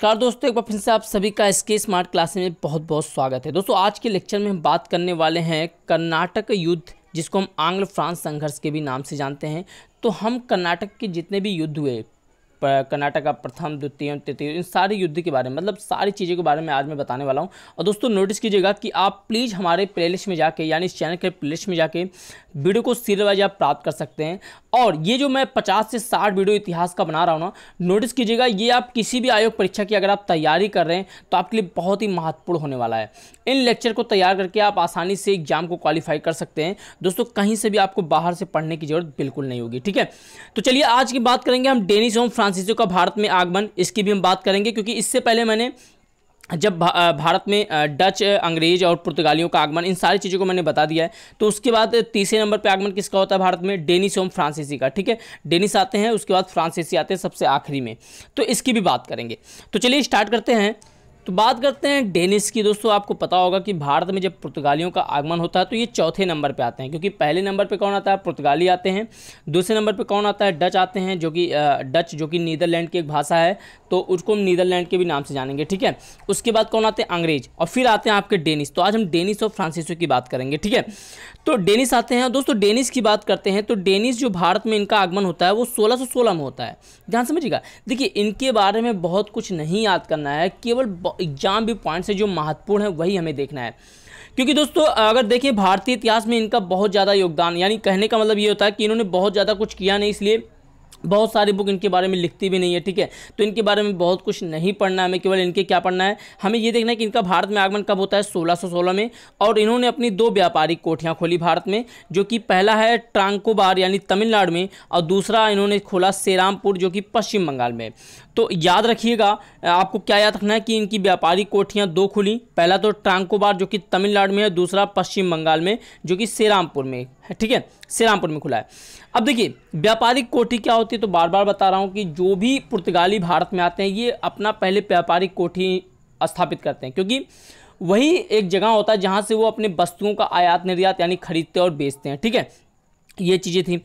नमस्कार दोस्तों, एक बार फिर से आप सभी का एस के स्मार्ट क्लास में बहुत बहुत स्वागत है। दोस्तों, आज के लेक्चर में हम बात करने वाले हैं कर्नाटक युद्ध, जिसको हम आंग्ल फ्रांस संघर्ष के भी नाम से जानते हैं। तो हम कर्नाटक के जितने भी युद्ध हुए कर्नाटक का प्रथम, द्वितीय, तृतीय, इन सारे युद्ध के बारे में मतलब सारी चीज़ों के बारे में आज मैं बताने वाला हूँ। और दोस्तों नोटिस कीजिएगा कि आप प्लीज़ हमारे प्लेलिस्ट में जाके, यानी इस चैनल के प्लेलिस्ट में जाके वीडियो को सीरियल वाइज आप प्राप्त कर सकते हैं। और ये जो मैं 50 से 60 वीडियो इतिहास का बना रहा हूँ ना नोटिस कीजिएगा, ये आप किसी भी आयोग परीक्षा की अगर आप तैयारी कर रहे हैं तो आपके लिए बहुत ही महत्वपूर्ण होने वाला है। इन लेक्चर को तैयार करके आप आसानी से एग्ज़ाम को क्वालिफाई कर सकते हैं। दोस्तों, कहीं से भी आपको बाहर से पढ़ने की ज़रूरत बिल्कुल नहीं होगी, ठीक है? तो चलिए, आज की बात करेंगे हम डेनिस होम फ्रांसिसो का भारत में आगमन, इसकी भी हम बात करेंगे, क्योंकि इससे पहले मैंने जब भारत में डच अंग्रेज़ और पुर्तगालियों का आगमन, इन सारी चीज़ों को मैंने बता दिया है तो उसके बाद तीसरे नंबर पे आगमन किसका होता है भारत में? डेनिस एवं फ्रांसीसी का, ठीक है? डेनिस आते हैं, उसके बाद फ्रांसीसी आते हैं सबसे आखिरी में तो इसकी भी बात करेंगे। तो चलिए स्टार्ट करते हैं। तो बात करते हैं डेनिस की। दोस्तों, आपको पता होगा कि भारत में जब पुर्तगालियों का आगमन होता है तो ये चौथे नंबर पे आते हैं, क्योंकि पहले नंबर पे कौन आता है? पुर्तगाली आते हैं। दूसरे नंबर पे कौन आता है? डच आते हैं, जो कि डच, जो कि नीदरलैंड की एक भाषा है तो उसको हम नीदरलैंड के भी नाम से जानेंगे, ठीक है? उसके बाद कौन आते हैं? अंग्रेज़, और फिर आते हैं आपके डेनिस। तो आज हम डेनिस और फ्रांसिसो की बात करेंगे, ठीक है? तो डेनिस आते हैं। दोस्तों, डेनिस की बात करते हैं तो डेनिस जो भारत में इनका आगमन होता है, वो सोलह में होता है। ध्यान समझिएगा। देखिए, इनके बारे में बहुत कुछ नहीं याद करना है, केवल एग्ज़ाम भी पॉइंट्स से जो महत्वपूर्ण है, वही हमें देखना है। क्योंकि दोस्तों, अगर देखिए, भारतीय इतिहास में इनका बहुत ज़्यादा योगदान, यानी कहने का मतलब ये होता है कि इन्होंने बहुत ज़्यादा कुछ किया नहीं, इसलिए बहुत सारी बुक इनके बारे में लिखती भी नहीं है, ठीक है? तो इनके बारे में बहुत कुछ नहीं पढ़ना है हमें, केवल इनके क्या पढ़ना है? हमें ये देखना है कि इनका भारत में आगमन कब होता है? 1616 में। और इन्होंने अपनी दो व्यापारिक कोठियाँ खोली भारत में, जो कि पहला है ट्रांकोबार, यानी तमिलनाडु में, और दूसरा इन्होंने खोला सेरामपुर, जो कि पश्चिम बंगाल में। तो याद रखिएगा, आपको क्या याद रखना है कि इनकी व्यापारिक कोठियाँ दो खुली, पहला तो ट्रांकोबार, जो कि तमिलनाडु में है, दूसरा पश्चिम बंगाल में, जो कि सेरामपुर में, ठीक है? सेरामपुर में खुला है। अब देखिए, व्यापारिक कोठी क्या होती है तो बार बार बता रहा हूँ कि जो भी पुर्तगाली भारत में आते हैं, ये अपना पहले व्यापारिक कोठी स्थापित करते हैं। क्योंकि वही एक जगह होता है जहाँ से वो अपने वस्तुओं का आयात निर्यात यानी खरीदते और बेचते हैं, ठीक है? ये चीज़ें थी।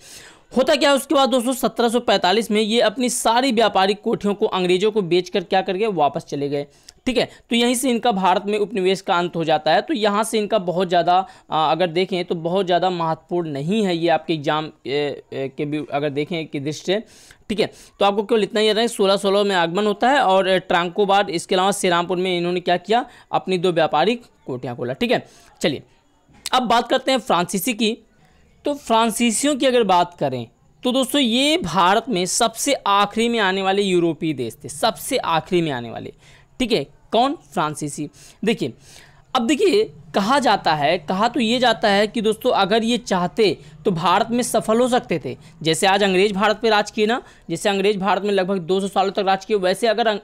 होता क्या है? उसके बाद दोस्तों 1745 में ये अपनी सारी व्यापारिक कोठियों को अंग्रेज़ों को बेचकर क्या करके वापस चले गए। ठीक है? तो यहीं से इनका भारत में उपनिवेश का अंत हो जाता है। तो यहाँ से इनका बहुत ज़्यादा अगर देखें तो बहुत ज़्यादा महत्वपूर्ण नहीं है ये आपके एग्ज़ाम के भी, अगर देखें कि दृष्टि से ठीक है? तो आपको केवल इतना ही याद है सोलह सोलह में आगमन होता है और ट्रांकोबाद इसके अलावा श्रीरामपुर में इन्होंने क्या किया? अपनी दो व्यापारिक कोटियाँ खोला। ठीक है? चलिए, अब बात करते हैं फ्रांसीसी की। तो फ्रांसीसियों की अगर बात करें तो दोस्तों ये भारत में सबसे आखिरी में आने वाले यूरोपीय देश थे, सबसे आखिरी में आने वाले। ठीक है, कौन? फ्रांसीसी। देखिए अब देखिए, कहा जाता है, कहा तो ये जाता है कि दोस्तों, अगर ये चाहते तो भारत में सफल हो सकते थे। जैसे आज अंग्रेज़ भारत पे राज किए ना, जैसे अंग्रेज़ भारत में लगभग 200 सालों तक राज किए, वैसे अगर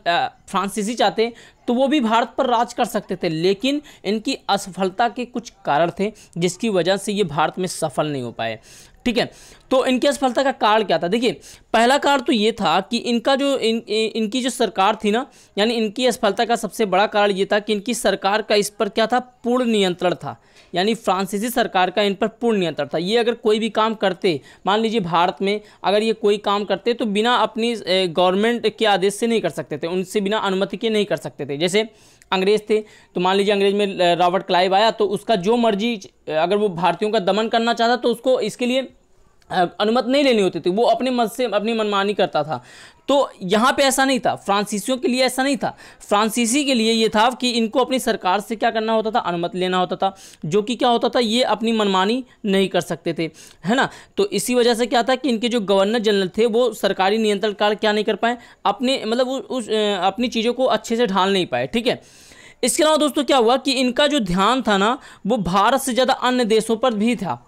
फ्रांसीसी चाहते तो वो भी भारत पर राज कर सकते थे, लेकिन इनकी असफलता के कुछ कारण थे, जिसकी वजह से ये भारत में सफल नहीं हो पाए। ठीक है? तो इनकी असफलता का कारण क्या था? देखिए, पहला कारण तो ये था कि इनका जो इन इन इनकी जो सरकार थी ना, यानी इनकी असफलता का सबसे बड़ा कारण ये था कि इनकी सरकार का इस पर क्या था? पूर्ण नियंत्रण था। यानी फ्रांसीसी सरकार का इन पर पूर्ण नियंत्रण था। ये अगर कोई भी काम करते, मान लीजिए भारत में अगर ये कोई काम करते तो बिना अपनी गवर्नमेंट के आदेश से नहीं कर सकते थे, उनसे बिना अनुमति के नहीं कर सकते थे। जैसे अंग्रेज़ थे तो मान लीजिए अंग्रेज़ में रॉबर्ट क्लाइव आया तो उसका जो मर्ज़ी अगर वो भारतीयों का दमन करना चाहता तो उसको इसके लिए अनुमति नहीं लेनी होती थी। वो अपने मत से, अपनी मनमानी करता था। तो यहाँ पे ऐसा नहीं था। फ्रांसीसियों के लिए ऐसा नहीं था। फ्रांसीसी के लिए ये था कि इनको अपनी सरकार से क्या करना होता था? अनुमति लेना होता था, जो कि क्या होता था? ये अपनी मनमानी नहीं कर सकते थे। है ना? तो इसी वजह से क्या था कि इनके जो गवर्नर जनरल थे, वो सरकारी नियंत्रण कार्य क्या नहीं कर पाए? अपने मतलब उस अपनी चीज़ों को अच्छे से ढाल नहीं पाए। ठीक है? इसके अलावा दोस्तों क्या हुआ कि इनका जो ध्यान था ना, वो भारत से ज़्यादा अन्य देशों पर भी था।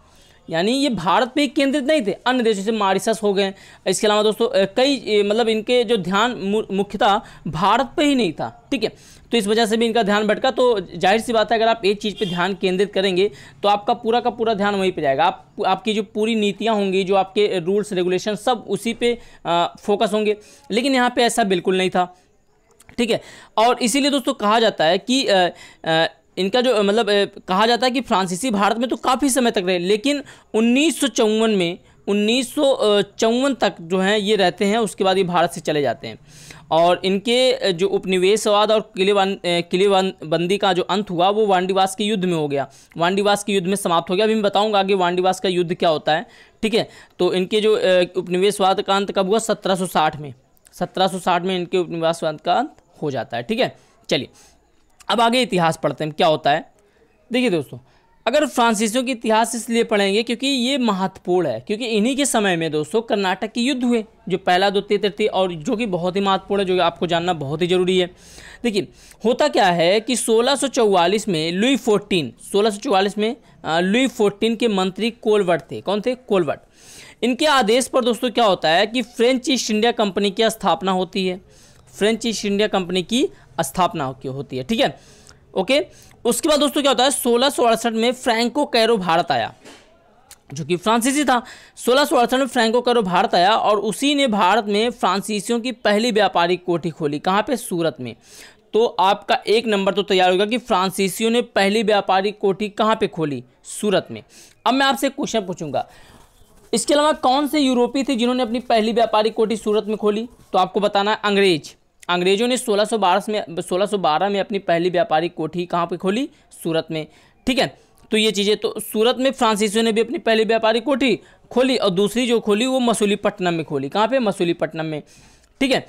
यानी ये भारत पे केंद्रित नहीं थे, अन्य देशों जैसे मारिसस हो गए। इसके अलावा दोस्तों कई मतलब इनके जो ध्यान मुख्यतः भारत पे ही नहीं था, ठीक है? तो इस वजह से भी इनका ध्यान भटका। तो ज़ाहिर सी बात है, अगर आप एक चीज़ पे ध्यान केंद्रित करेंगे तो आपका पूरा का पूरा ध्यान वहीं पे जाएगा। आप, आपकी जो पूरी नीतियाँ होंगी, जो आपके रूल्स, रेगुलेशन सब उसी पे फोकस होंगे। लेकिन यहाँ पे ऐसा बिल्कुल नहीं था। ठीक है? और इसीलिए दोस्तों कहा जाता है कि आ, आ, इनका जो मतलब कहा जाता है कि फ्रांसीसी भारत में तो काफ़ी समय तक रहे लेकिन उन्नीस सौ चौवन में उन्नीस सौ चौवन तक जो है ये रहते हैं उसके बाद ये भारत से चले जाते हैं। और इनके जो उपनिवेशवाद और किलेवान किलेबंदी का जो अंत हुआ वो वांडीवास के युद्ध में हो गया। वांडीवास के युद्ध में समाप्त हो गया। अभी मैं बताऊँगा आगे वांडीवास का युद्ध क्या होता है ठीक है? तो इनके जो उपनिवेशवाद का अंत कब हुआ? 1760 में। 1760 में इनके उपनिवेशवाद का अंत हो जाता है, ठीक है? चलिए, अब आगे इतिहास पढ़ते हैं, क्या होता है? देखिए दोस्तों, अगर फ्रांसीसियों की इतिहास इसलिए पढ़ेंगे क्योंकि ये महत्वपूर्ण है, क्योंकि इन्हीं के समय में दोस्तों कर्नाटक के युद्ध हुए, जो पहला द्वितीय, तृतीय और जो कि बहुत ही महत्वपूर्ण है, जो आपको जानना बहुत ही ज़रूरी है। देखिए, होता क्या है कि 1644 में लुई फोर्टीन 1644 में लुई फोर्टीन के मंत्री कोलवर्ट थे। कौन थे? कोलवर्ट। इनके आदेश पर दोस्तों क्या होता है कि फ्रेंच ईस्ट इंडिया कंपनी की स्थापना होती है। फ्रेंच ईस्ट इंडिया कंपनी की स्थापना होती है, ठीक है? ओके? उसके बाद दोस्तों क्या होता है? सोलह में फ्रैंको कैरो भारत आया, जो कि फ्रांसीसी था। सोलह में फ्रैंको कैरो भारत आया और उसी ने भारत में फ्रांसीसियों की पहली व्यापारिक कोठी खोली। कहाँ पे? सूरत में। तो आपका एक नंबर तो तैयार होगा कि फ्रांसीसियों ने पहली व्यापारिक कोठी कहाँ पे खोली? सूरत में। अब मैं आपसे क्वेश्चन पूछूँगा। इसके अलावा कौन से यूरोपीय थे जिन्होंने अपनी पहली व्यापारिक कोठी सूरत में खोली? तो आपको बताना है, अंग्रेज़। अंग्रेज़ों ने 1612 में 1612 में अपनी पहली व्यापारिक कोठी कहाँ पे खोली? सूरत में। ठीक है? तो ये चीज़ें तो सूरत में फ्रांसीसियों ने भी अपनी पहली व्यापारिक कोठी खोली और दूसरी जो खोली वो मसूलीपट्टनम में खोली। कहाँ पे? मसूलीपट्टनम में। ठीक है?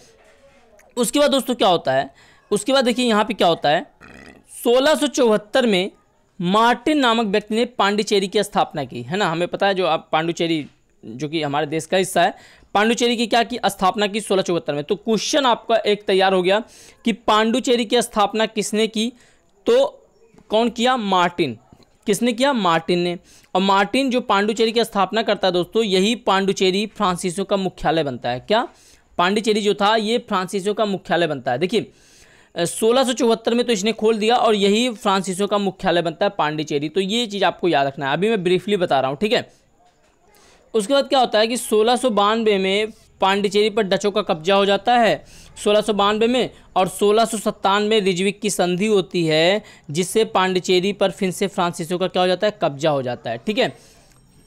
उसके बाद दोस्तों क्या होता है? उसके बाद देखिए यहाँ पे क्या होता है? सोलह में मार्टिन नामक व्यक्ति ने पांडिचेरी की स्थापना की। है ना? हमें पता है जो आप पांडुचेरी, जो कि हमारे देश का हिस्सा है पांडुचेरी की क्या की स्थापना की सोलह चौहत्तर में? तो क्वेश्चन आपका एक तैयार हो गया कि पांडुचेरी की स्थापना किसने की? तो कौन किया? मार्टिन। किसने किया? मार्टिन ने। और मार्टिन जो पांडुचेरी की स्थापना करता है दोस्तों, यही पांडुचेरी फ्रांसीसियों का मुख्यालय बनता है। क्या? पांडुचेरी जो था, ये फ्रांसीसियों का मुख्यालय बनता है। देखिए सोलह में तो इसने खोल दिया और यही फ्रांसीसियों का मुख्यालय बनता है पांडिचेरी। तो ये चीज़ आपको याद रखना है। अभी मैं ब्रीफली बता रहा हूँ, ठीक है? उसके बाद क्या होता है कि सोलह में पांडिचेरी पर डचों का कब्जा हो जाता है। सोलह में और सोलह में रिजविक की संधि होती है, जिससे पांडिचेरी पर फिर से फ्रांसीसियों का क्या हो जाता है? कब्जा हो जाता है। ठीक है?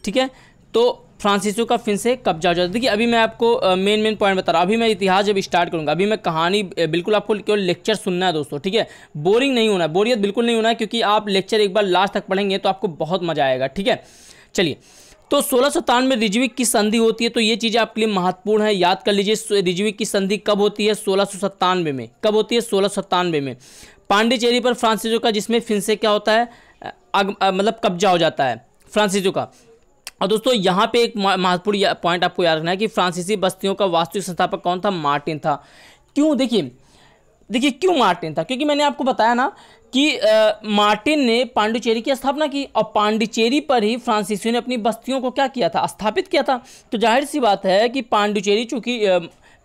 ठीक है? तो फ्रांसिसो का फिर से कब्जा हो जाता है। देखिए, अभी मैं आपको मेन मेन पॉइंट बता रहा हूँ। अभी मैं इतिहास जब स्टार्ट करूँगा, अभी मैं कहानी बिल्कुल आपको केवल लेक्चर सुनना है दोस्तों। ठीक है? बोरिंग नहीं होना बोरियत बिल्कुल नहीं होना है, क्योंकि आप लेक्चर एक बार लास्ट तक पढ़ेंगे तो आपको बहुत मज़ा आएगा। ठीक है? चलिए। तो सोलह सौ में रिजविक की संधि होती है तो ये चीज़ आपके लिए महत्वपूर्ण है। याद कर लीजिए रिजविक की संधि कब होती है? सोलह सौ सत्तानवे में कब होती है? सोलह सौ सत्तानवे में पांडिचेरी पर फ्रांसीजों का, जिसमें फिर से क्या होता है? मतलब कब्जा हो जाता है फ्रांसीजों का। और दोस्तों, यहाँ पे एक महत्वपूर्ण पॉइंट आपको याद रखना है कि फ्रांसीसी बस्तियों का वास्तविक संस्थापक कौन था? मार्टिन था। क्यों? देखिए देखिए क्यों मार्टिन था? क्योंकि मैंने आपको बताया ना कि आ, मार्टिन ने पांडिचेरी की स्थापना की और पांडिचेरी पर ही फ्रांसीसियों ने अपनी बस्तियों को क्या किया था? स्थापित किया था। तो ज़ाहिर सी बात है कि पांडिचेरी चूँकि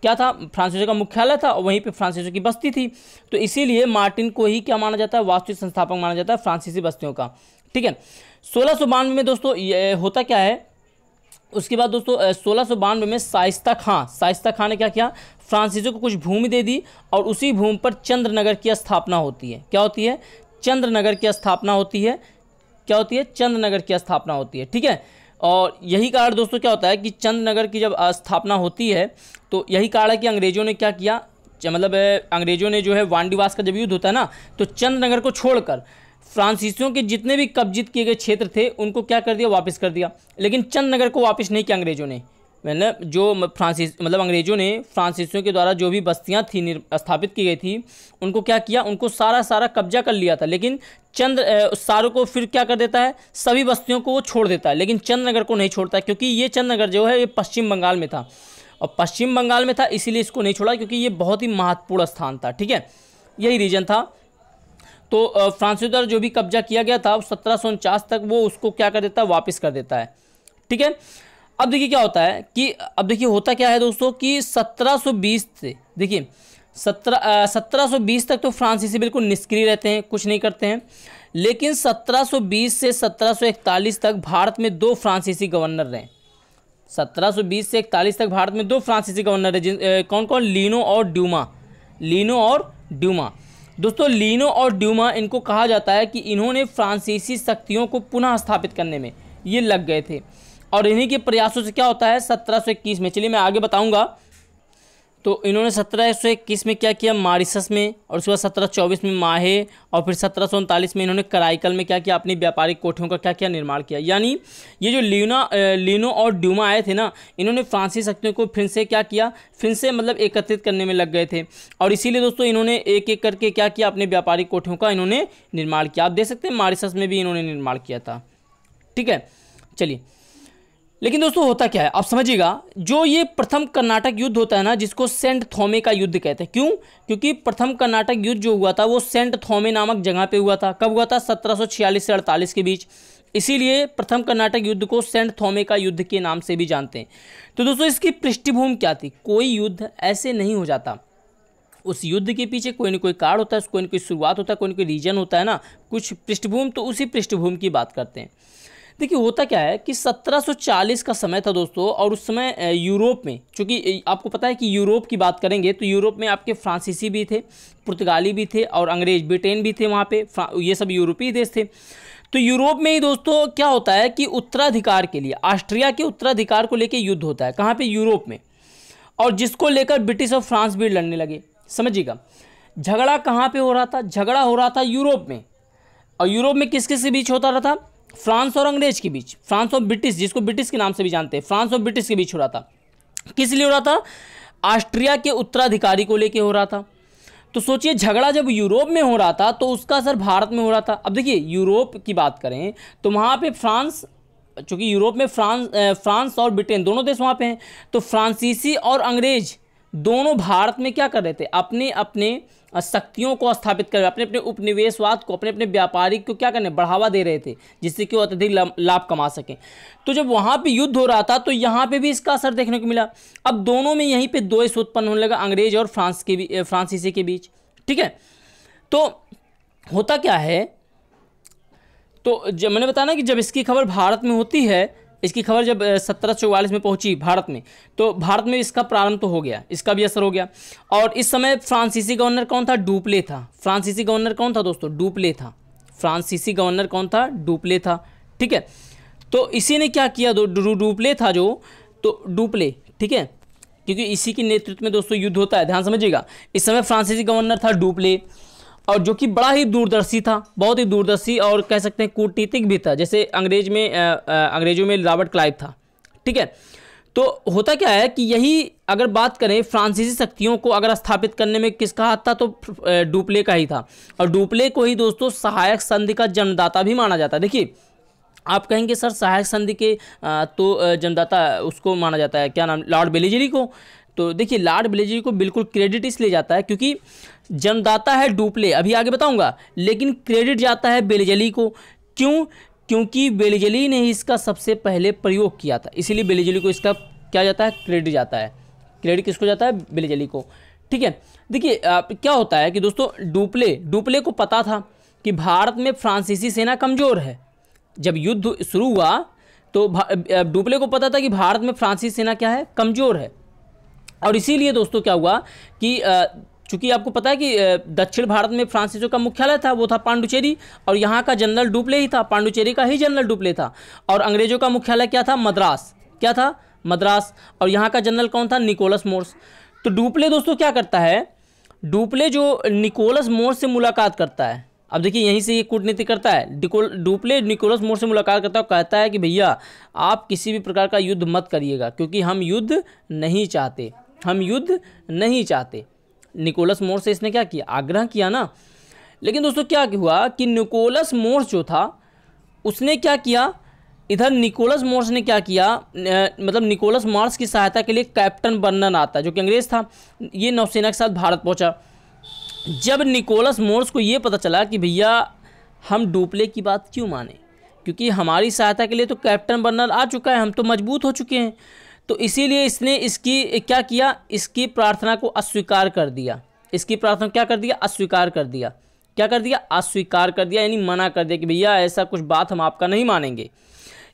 क्या था? फ्रांसीसियों का मुख्यालय था और वहीं पे फ्रांसीसियों की बस्ती थी। तो इसीलिए मार्टिन को ही क्या माना जाता है? वास्तविक संस्थापक माना जाता है फ्रांसीसी बस्तियों का। ठीक है? सोलह में दोस्तों ये होता क्या है? उसके बाद दोस्तों सोलह सौ बानवे में शाइस्ता खां। शाइस्ता खां ने क्या किया? फ्रांसीसियों को कुछ भूमि दे दी और उसी भूमि पर चंद्रनगर की स्थापना होती है। क्या होती है? चंद्रनगर की स्थापना होती है। क्या होती है? चंद्रनगर की स्थापना होती है। ठीक है? और यही कारण दोस्तों क्या होता है कि चंद्रनगर की जब स्थापना होती है तो यही कारण है कि अंग्रेज़ों ने क्या किया? मतलब अंग्रेज़ों ने जो है वांडीवास का जब युद्ध होता है ना तो चंद्रनगर को छोड़कर फ्रांसीसियों के जितने भी कब्जित किए गए क्षेत्र थे, उनको क्या कर दिया? वापस कर दिया। लेकिन चंद नगर को वापस नहीं किया अंग्रेज़ों ने। मैंने जो फ्रांसीस मतलब अंग्रेज़ों ने फ्रांसीसियों के द्वारा जो भी बस्तियाँ थी स्थापित की गई थी, उनको क्या किया? उनको सारा सारा कब्जा कर लिया था। लेकिन चंद सारों को फिर क्या कर देता है? सभी बस्तियों को वो छोड़ देता है। लेकिन चंद नगर को नहीं छोड़ता क्योंकि ये चंद नगर जो है, ये पश्चिम बंगाल में था। और पश्चिम बंगाल में था, इसीलिए इसको नहीं छोड़ा, क्योंकि ये बहुत ही महत्वपूर्ण स्थान था। ठीक है? यही रीजन था। तो फ्रांसीसी द्वारा जो भी कब्जा किया गया था, सत्रह सौ उनचास तक वो उसको क्या कर देता है, वापस कर देता है। ठीक है? अब देखिए क्या होता है कि, अब देखिए होता क्या है दोस्तों कि 1720 से देखिए, सत्रह सत्रह तक तो फ्रांसीसी बिल्कुल निष्क्रिय रहते हैं, कुछ नहीं करते हैं। लेकिन 1720 से 1741 तक भारत में दो फ्रांसीसी गवर्नर रहे। 1720 से 41 तक भारत में दो फ्रांसीसी गवर्नर रहे कौन कौन लीनो और ड्यूमा। लीनो और ड्यूमा। दोस्तों, लीनो और ड्यूमा, इनको कहा जाता है कि इन्होंने फ्रांसीसी शक्तियों को पुनः स्थापित करने में ये लग गए थे। और इन्हीं के प्रयासों से क्या होता है? सत्रह में। चलिए, मैं आगे बताऊँगा। तो इन्होंने सत्रह सौ इक्कीस में क्या किया? मारिसस में, और उसके बाद सत्रह चौबीस में माहे, और फिर सत्रह सौ उनतालीस में इन्होंने कराइकल में क्या किया? अपनी व्यापारिक कोठियों का क्या क्या? निर्माण किया। यानी ये जो लियोना लिनो और ड्यूमा आए थे ना, इन्होंने फ्रांसीसी शक्तियों को फिर से क्या किया? फिर से मतलब एकत्रित करने में लग गए थे। और इसीलिए दोस्तों इन्होंने एक एक करके क्या किया? अपने व्यापारिक कोठियों का इन्होंने निर्माण किया। आप देख सकते हैं मारिसस में भी इन्होंने निर्माण किया था। ठीक है? चलिए। लेकिन दोस्तों, होता क्या है? आप समझिएगा, जो ये प्रथम कर्नाटक युद्ध होता है ना, जिसको सेंट थोमे का युद्ध कहते हैं। क्यों? क्योंकि प्रथम कर्नाटक युद्ध जो हुआ था, वो सेंट थोमे नामक जगह पे हुआ था। कब हुआ था? 1746 से 48 के बीच। इसीलिए प्रथम कर्नाटक युद्ध को सेंट थोमे का युद्ध के नाम से भी जानते हैं। तो दोस्तों, इसकी पृष्ठभूमि क्या थी? कोई युद्ध ऐसे नहीं हो जाता। उस युद्ध के पीछे कोई ना कोई कारण होता है, कोई ना कोई शुरुआत होता है, कोई ना कोई रीजन होता है ना। कुछ पृष्ठभूमि तो उसी पृष्ठभूमि की बात करते हैं। देखिए, होता क्या है कि 1740 का समय था दोस्तों, और उस समय यूरोप में चूँकि आपको पता है कि यूरोप की बात करेंगे तो यूरोप में आपके फ्रांसीसी भी थे, पुर्तगाली भी थे, और अंग्रेज़ ब्रिटेन भी थे वहाँ पे ये सब यूरोपीय देश थे। तो यूरोप में ही दोस्तों, क्या होता है कि उत्तराधिकार के लिए ऑस्ट्रिया के उत्तराधिकार को लेकर युद्ध होता है, कहाँ पर यूरोप में। और जिसको लेकर ब्रिटिश और फ्रांस भी लड़ने लगे, समझिएगा। झगड़ा कहाँ पर हो रहा था? झगड़ा हो रहा था यूरोप में। और यूरोप में किस किस के बीच होता रहा था? फ्रांस और अंग्रेज़ के बीच, फ्रांस और ब्रिटिश, जिसको ब्रिटिश के नाम से भी जानते हैं, फ्रांस और ब्रिटिश के बीच हो रहा था। किस लिए हो रहा था? ऑस्ट्रिया के उत्तराधिकारी को लेके हो रहा था। तो सोचिए, झगड़ा जब यूरोप में हो रहा था तो उसका असर भारत में हो रहा था। अब देखिए, यूरोप की बात करें तो वहाँ पे फ्रांस, चूँकि यूरोप में फ्रांस फ्रांस और ब्रिटेन दोनों देश वहाँ पे हैं तो फ्रांसीसी और अंग्रेज़ दोनों भारत में क्या कर रहे थे? अपने अपने शक्तियों को स्थापित कर, अपने अपने उपनिवेशवाद को, अपने अपने व्यापारिक को क्या करने, बढ़ावा दे रहे थे, जिससे कि वो अत्यधिक लाभ कमा सकें। तो जब वहाँ पे युद्ध हो रहा था तो यहाँ पे भी इसका असर देखने को मिला। अब दोनों में यहीं पे द्वेष उत्पन्न होने लगा, अंग्रेज़ और फ्रांस के भी फ्रांसीसी के बीच। ठीक है? तो होता क्या है? तो जब, मैंने बताया ना कि जब इसकी खबर भारत में होती है इसकी खबर जब सत्रह में पहुँची भारत में तो भारत में इसका प्रारंभ तो हो गया, इसका भी असर हो गया। और इस समय फ्रांसीसी गवर्नर कौन था? डुप्ले था। फ्रांसीसी गवर्नर कौन था दोस्तों? डुप्ले था। फ्रांसीसी गवर्नर कौन था? डुप्ले था। ठीक है? तो इसी ने क्या किया डुप्ले था जो तो डुप्ले, ठीक है? क्योंकि इसी के नेतृत्व में दोस्तों युद्ध होता है, ध्यान समझिएगा। इस समय फ्रांसीसी गवर्नर था डुप्ले। और जो कि बड़ा ही दूरदर्शी था, बहुत ही दूरदर्शी और कह सकते हैं कूटनीतिक भी था, जैसे अंग्रेज़ में अंग्रेज़ों में रॉबर्ट क्लाइव था, ठीक है? तो होता क्या है कि यही अगर बात करें, फ्रांसीसी शक्तियों को अगर स्थापित करने में किसका हाथ था तो डुप्ले का ही था, और डुप्ले को ही दोस्तों सहायक संधि का जन्मदाता भी माना जाता है। देखिए, आप कहेंगे, सर, सहायक संधि के तो जन्मदाता उसको माना जाता है, क्या नाम, लॉर्ड बेलीजरी को? तो देखिए, लॉर्ड बेलीजरी को बिल्कुल क्रेडिट इसलिए जाता है क्योंकि जन्मदाता है डुप्ले, अभी आगे बताऊँगा, लेकिन क्रेडिट जाता है बेलिजली को। क्यों? क्योंकि बेलिजली ने इसका सबसे पहले प्रयोग किया था, इसीलिए बेलिजली को इसका क्या जाता है? क्रेडिट जाता है। क्रेडिट किसको जाता है? बेलिजली को। ठीक है? देखिए क्या होता है कि दोस्तों, डुप्ले डुप्ले को पता था कि भारत में फ्रांसीसी सेना कमज़ोर है। जब युद्ध शुरू हुआ तो डुप्ले को पता था कि भारत में फ्रांसीसी सेना क्या है? कमज़ोर है। और इसीलिए दोस्तों, क्या हुआ कि चूँकि आपको पता है कि दक्षिण भारत में फ्रांसीसियों का मुख्यालय था, वो था पांडुचेरी और यहाँ का जनरल डुप्ले ही था, पांडुचेरी का ही जनरल डुप्ले था। और अंग्रेज़ों का मुख्यालय क्या था? मद्रास। क्या था? मद्रास। और यहाँ का जनरल कौन था? Nicholas Morse. तो डुप्ले दोस्तों क्या करता है? डुप्ले जो निकोलस मोर्स से मुलाकात करता है, अब देखिए यहीं से ये कूटनीति करता है डुप्ले निकोलस मोर से मुलाकात करता है और कहता है कि भैया, आप किसी भी प्रकार का युद्ध मत करिएगा, क्योंकि हम युद्ध नहीं चाहते, हम युद्ध नहीं चाहते। निकोलस मोर्स से इसने क्या किया? आग्रह किया ना। लेकिन दोस्तों, क्या हुआ कि निकोलस मोर्स जो था, उसने क्या किया? इधर निकोलस मोर्स ने क्या किया? मतलब निकोलस मार्स की सहायता के लिए कैप्टन बर्नन आता, जो कि अंग्रेज़ था, ये नौसेना के साथ भारत पहुँचा। जब निकोलस मोर्स को ये पता चला कि भैया, हम डुप्ले की बात क्यों माने? क्योंकि हमारी सहायता के लिए तो कैप्टन बर्नर आ चुका है, हम तो मज़बूत हो चुके हैं। तो इसीलिए इसने इसकी, क्या किया? इसकी प्रार्थना को अस्वीकार कर दिया। इसकी प्रार्थना क्या कर दिया? अस्वीकार कर दिया। क्या कर दिया? अस्वीकार कर दिया, यानी मना कर दिया कि भैया ऐसा कुछ बात हम आपका नहीं मानेंगे।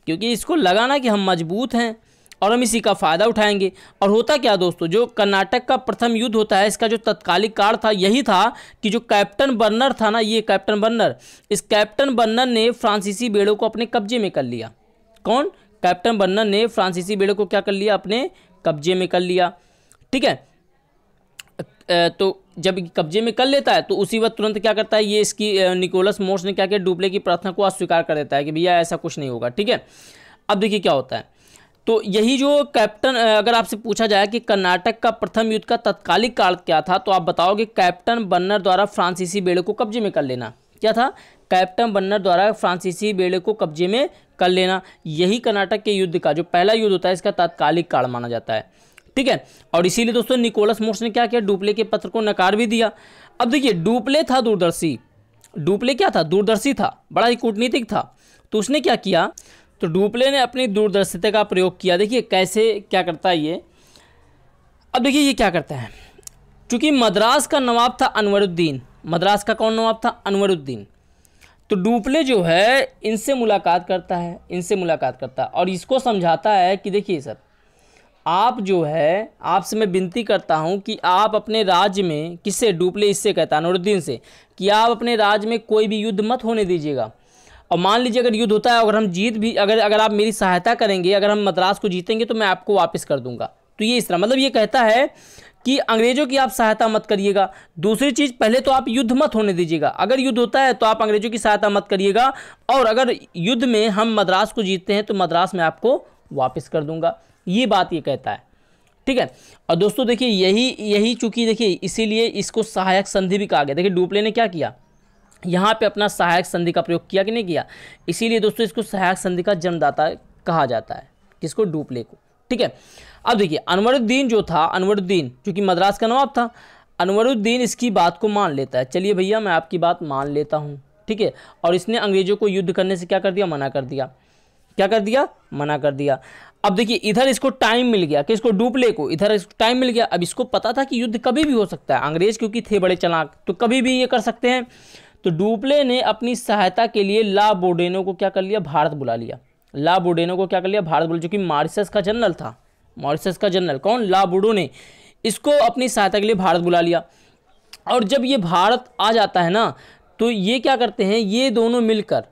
क्योंकि इसको लगा ना कि हम मज़बूत हैं और हम इसी का फ़ायदा उठाएँगे। और होता क्या दोस्तों? जो कर्नाटक का प्रथम युद्ध होता है, इसका जो तत्कालिक काल था, यही था कि जो कैप्टन बर्नर था ना, ये कैप्टन बर्नर। इस कैप्टन बर्नर ने फ्रांसीसी बेड़ों को अपने कब्जे में कर लिया। कौन? कैप्टन बर्नर ने फ्रांसीसी बेड़े को क्या कर लिया? अपने कब्जे में कर लिया। ठीक है? तो जब कब्जे में कर लेता है तो उसी वक्त तुरंत क्या करता है? ये इसकी निकोलस मोर्स ने क्या किया? डुप्ले की प्रार्थना को अस्वीकार कर देता है कि भैया ऐसा कुछ नहीं होगा। ठीक है? अब देखिए क्या होता है। तो यही जो कैप्टन अगर आपसे पूछा जाए कि कर्नाटक का प्रथम युद्ध का तत्कालिक काल क्या था तो आप बताओगे कैप्टन बन्नर द्वारा फ्रांसीसी बेड़े को कब्जे में कर लेना। क्या था? कैप्टन बन्नर द्वारा फ्रांसीसी बेड़े को कब्जे में कर लेना। यही कर्नाटक के युद्ध का, जो पहला युद्ध होता है, इसका तात्कालिक काल माना जाता है। ठीक है? और इसीलिए दोस्तों, निकोलस मोर्स ने क्या किया? डुप्ले के पत्र को नकार भी दिया। अब देखिए, डुप्ले था दूरदर्शी। डुप्ले क्या था? दूरदर्शी था। बड़ा ही कूटनीतिक था। तो उसने क्या किया? तो डुप्ले ने अपनी दूरदर्शिता का प्रयोग किया। देखिए, कैसे, क्या करता है ये? अब देखिए, ये क्या करता है? चूँकि मद्रास का नवाब था अनवरुद्दीन। मद्रास का कौन नवाब था? अनवरुद्दीन। तो डुप्ले जो है, इनसे मुलाकात करता है, इनसे मुलाकात करता है। और इसको समझाता है कि देखिए सर, आप जो है, आपसे मैं विनती करता हूँ कि आप अपने राज्य में किससे डुप्ले इससे कहता है नूरुद्दीन से, कि आप अपने राज्य में कोई भी युद्ध मत होने दीजिएगा। और मान लीजिए अगर युद्ध होता है, अगर हम जीत भी, अगर अगर आप मेरी सहायता करेंगे, अगर हम मद्रास को जीतेंगे तो मैं आपको वापस कर दूँगा। तो ये इस तरह मतलब ये कहता है कि अंग्रेज़ों की आप सहायता मत करिएगा। दूसरी चीज़, पहले तो आप युद्ध मत होने दीजिएगा। अगर युद्ध होता है तो आप अंग्रेज़ों की सहायता मत करिएगा और अगर युद्ध में हम मद्रास को जीतते हैं तो मद्रास में आपको वापस कर दूँगा। ये बात ये कहता है। ठीक है? और दोस्तों, देखिए, यही यही चूँकि, देखिए, इसीलिए इसको सहायक संधि भी कहा गया। देखिए, डुप्ले ने क्या किया? यहाँ पे अपना सहायक संधि का प्रयोग किया कि नहीं किया? इसीलिए दोस्तों, इसको सहायक संधि का जन्मदाता कहा जाता है, किसको? डुप्ले को। ठीक है? अब देखिए, अनवरुद्दीन जो था, अनवरुद्दीन, चूँकि मद्रास का नवाब था, अनवरुद्दीन इसकी बात को मान लेता है। चलिए भैया, मैं आपकी बात मान लेता हूँ, ठीक है? और इसने अंग्रेज़ों को युद्ध करने से क्या कर दिया? मना कर दिया। क्या कर दिया? मना कर दिया। अब देखिए, इधर इसको टाइम मिल गया कि इसको डुप्ले को, इधर इसको टाइम मिल गया। अब इसको पता था कि युद्ध कभी भी हो सकता है। अंग्रेज़ क्योंकि थे बड़े चलाक तो कभी भी ये कर सकते हैं। तो डुप्ले ने अपनी सहायता के लिए ला बोडेनो को क्या कर लिया? भारत बुला लिया। ला बोडेनो को क्या कर लिया? भारत बुला जो कि मॉरिसस का जनरल था। मॉरिसस का जनरल, कौन? ला बुडो ने इसको अपनी सहायता के लिए भारत बुला लिया। और जब ये भारत आ जाता है ना तो ये क्या करते हैं? ये दोनों मिलकर,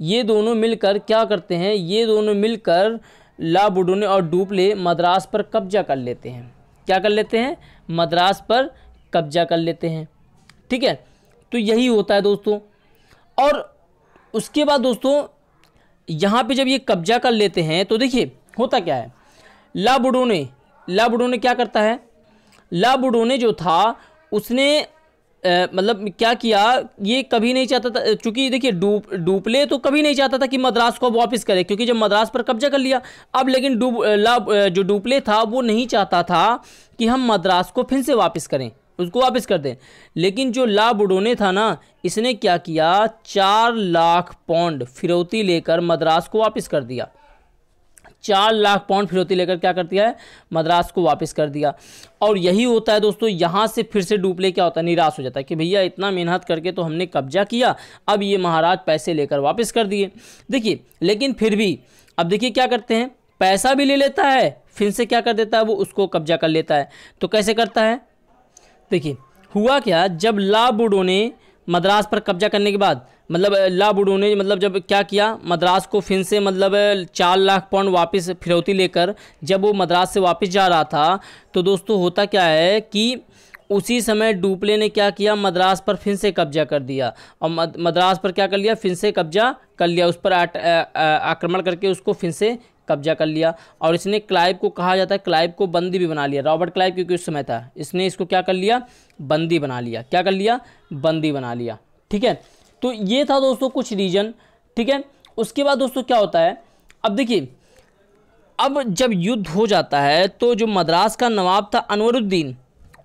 ये दोनों मिलकर क्या करते हैं? ये दोनों मिलकर ला बुडोने और डुप्ले मद्रास पर कब्जा कर लेते हैं। क्या कर लेते हैं? मद्रास पर कब्जा कर लेते हैं। ठीक है? तो यही होता है दोस्तों। और उसके बाद दोस्तों, यहाँ पे जब ये कब्जा कर लेते हैं तो देखिए, होता क्या है? ला बुडोने ला बुडोने क्या करता है? ला बुडोने जो था, उसने मतलब क्या किया? ये कभी नहीं चाहता था, चूँकि देखिए डूप डुपले तो कभी नहीं चाहता था कि मद्रास को वापस करे, क्योंकि जब मद्रास पर कब्जा कर लिया, अब लेकिन डूब ला जो डुपले था, वो नहीं चाहता था कि हम मद्रास को फिर से वापस करें, उसको वापस कर दें। लेकिन जो ला बुडोने था ना, इसने क्या किया? चार लाख पौंड फिरौती लेकर मद्रास को वापस कर दिया। चार लाख पाउंड फिरौती लेकर क्या कर दिया है? मद्रास को वापस कर दिया। और यही होता है दोस्तों, यहाँ से फिर से डुप्ले क्या होता है, निराश हो जाता है कि भैया इतना मेहनत करके तो हमने कब्जा किया, अब ये महाराज पैसे लेकर वापस कर दिए। देखिए, लेकिन फिर भी, अब देखिए क्या करते हैं, पैसा भी ले लेता है, फिर से क्या कर देता है, वो उसको कब्जा कर लेता है। तो कैसे करता है? देखिए, हुआ क्या, जब ला बुडो ने मद्रास पर कब्जा करने के बाद मतलब ला बुडो ने मतलब जब क्या किया, मद्रास को फिर से मतलब चार लाख पाउंड वापस फिरौती लेकर, जब वो मद्रास से वापस जा रहा था तो दोस्तों, होता क्या है कि उसी समय डुप्ले ने क्या किया, मद्रास पर फिर से कब्जा कर दिया और मद्रास पर क्या कर लिया, फिर से कब्जा कर लिया, उस पर आक्रमण करके उसको फिर से कब्जा कर लिया और इसने क्लाइव को कहा जाता है, क्लाइव को बंदी भी बना लिया। रॉबर्ट क्लाइव क्योंकि उस समय था। इसने इसको क्या कर लिया? बंदी बना लिया। क्या कर लिया? बंदी बना लिया। ठीक है? तो ये था दोस्तों कुछ रीजन। ठीक है? उसके बाद दोस्तों क्या होता है? अब देखिए, अब जब युद्ध हो जाता है तो जो मद्रास का नवाब था, अनवरुद्दीन,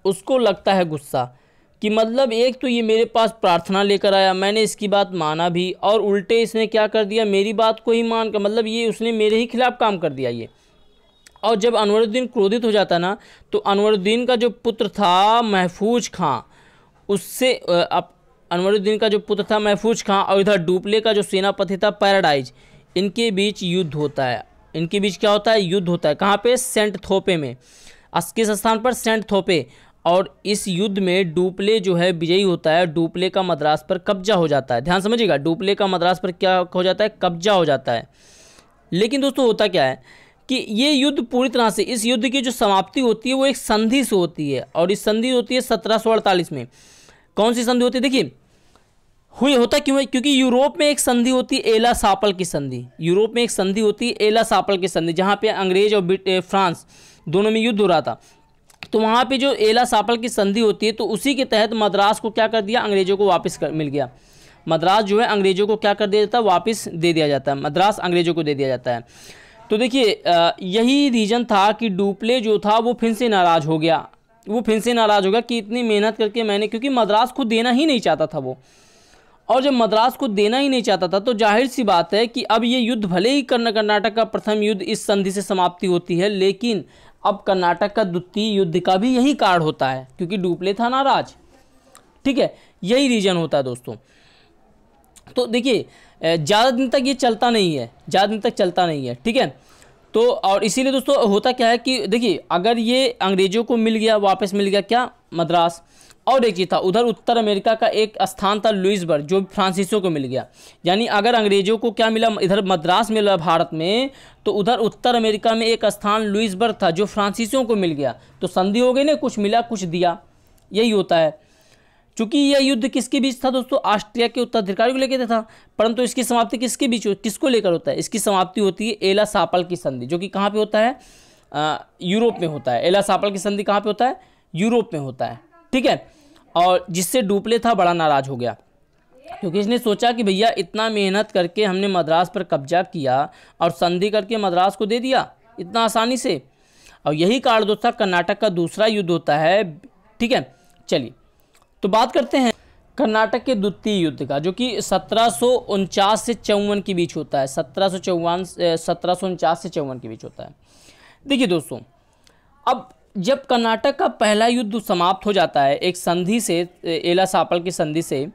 उसको लगता है गुस्सा। कि मतलब एक तो ये मेरे पास प्रार्थना लेकर आया, मैंने इसकी बात माना भी और उल्टे इसने क्या कर दिया, मेरी बात को ही मान कर मतलब ये उसने मेरे ही खिलाफ़ काम कर दिया ये। और जब अनवरुद्दीन क्रोधित हो जाता ना तो अनवरुद्दीन का जो पुत्र था महफूज खां, उससे अब अनवरुद्दीन का जो पुत्र था महफूज खां और इधर डुप्ले का जो सेनापति था पैराडाइज, इनके बीच युद्ध होता है। इनके बीच क्या होता है? युद्ध होता है। कहाँ पे? सेंट थोपे में। किस स्थान पर? सेंट थोपे। और इस युद्ध में डुप्ले जो है विजयी होता है, डुप्ले का मद्रास पर कब्जा हो जाता है। ध्यान समझिएगा, डुप्ले का मद्रास पर क्या हो जाता है? कब्जा हो जाता है। लेकिन दोस्तों होता क्या है कि ये युद्ध पूरी तरह से, इस युद्ध की जो समाप्ति होती है, वो एक संधि से होती है। और इस संधि होती है सत्रह सौ अड़तालीस में। कौन सी संधि होती है? देखिए हुई होता क्यों है? क्योंकि यूरोप में एक संधि होती है, एला सापल की संधि। यूरोप में एक संधि होती है, एला सापल की संधि, जहाँ पे अंग्रेज़ और फ्रांस दोनों में युद्ध हो रहा था। तो वहाँ पे जो एला सापल की संधि होती है तो उसी के तहत मद्रास को क्या कर दिया? अंग्रेज़ों को वापस कर, मिल गया। मद्रास जो है, अंग्रेज़ों को क्या कर दिया जाता है? वापस दे दिया जाता है। मद्रास अंग्रेज़ों को दे दिया जाता है। तो देखिए यही रीज़न था कि डुप्ले जो था, वो फिर से नाराज़ हो गया। वो फिर से नाराज़ हो गया कि इतनी मेहनत करके मैंने, क्योंकि मद्रास को देना ही नहीं चाहता था वो। और जब मद्रास को देना ही नहीं चाहता था तो ज़ाहिर सी बात है कि अब ये युद्ध भले ही कर्ण कर्नाटक का प्रथम युद्ध इस संधि से समाप्ति होती है, लेकिन अब कर्नाटक का द्वितीय युद्ध का भी यही कार्ड होता है, क्योंकि डुप्ले था नाराज़ ठीक है? यही रीजन होता है दोस्तों। तो देखिए ज़्यादा दिन तक ये चलता नहीं है, ज़्यादा दिन तक चलता नहीं है, ठीक है? तो और इसीलिए दोस्तों होता क्या है कि देखिए, अगर ये अंग्रेज़ों को मिल गया, वापस मिल गया क्या? मद्रास। और एक चीज़ था, उधर उत्तर अमेरिका का एक स्थान था लुइसबर्ग, जो फ्रांसीसियों को मिल गया। यानी अगर अंग्रेज़ों को क्या मिला, इधर मद्रास मिला भारत में तो उधर उत्तर अमेरिका में एक स्थान लुइसबर्ग था, जो फ्रांसीसियों को मिल गया। तो संधि हो गई ना, कुछ मिला, कुछ दिया। यही होता है। चूँकि यह युद्ध किसके बीच था दोस्तों? ऑस्ट्रिया के उत्तराधिकारी को लेकर था, परंतु इसकी समाप्ति किसके बीच किसको लेकर होता है? इसकी समाप्ति होती है एला सापल की संधि, जो कि कहाँ पे होता है? यूरोप में होता है। एला सापल की संधि कहाँ पे होता है? यूरोप में होता है। ठीक है? और जिससे डुप्ले था बड़ा नाराज़ हो गया। क्योंकि इसने सोचा कि भैया इतना मेहनत करके हमने मद्रास पर कब्जा किया और संधि करके मद्रास को दे दिया इतना आसानी से। और यही कारण दोस्तों कर्नाटक का दूसरा युद्ध होता है। ठीक है, चलिए। तो बात करते हैं कर्नाटक के द्वितीय युद्ध का, जो कि सत्रह से चौवन के बीच होता है। सत्रह सौ चौवन से चौवन के बीच होता है। देखिए दोस्तों, अब जब कर्नाटक का पहला युद्ध समाप्त हो जाता है, एक संधि से, एला सापल की संधि से